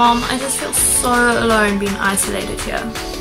Mom, I just feel so alone being isolated here.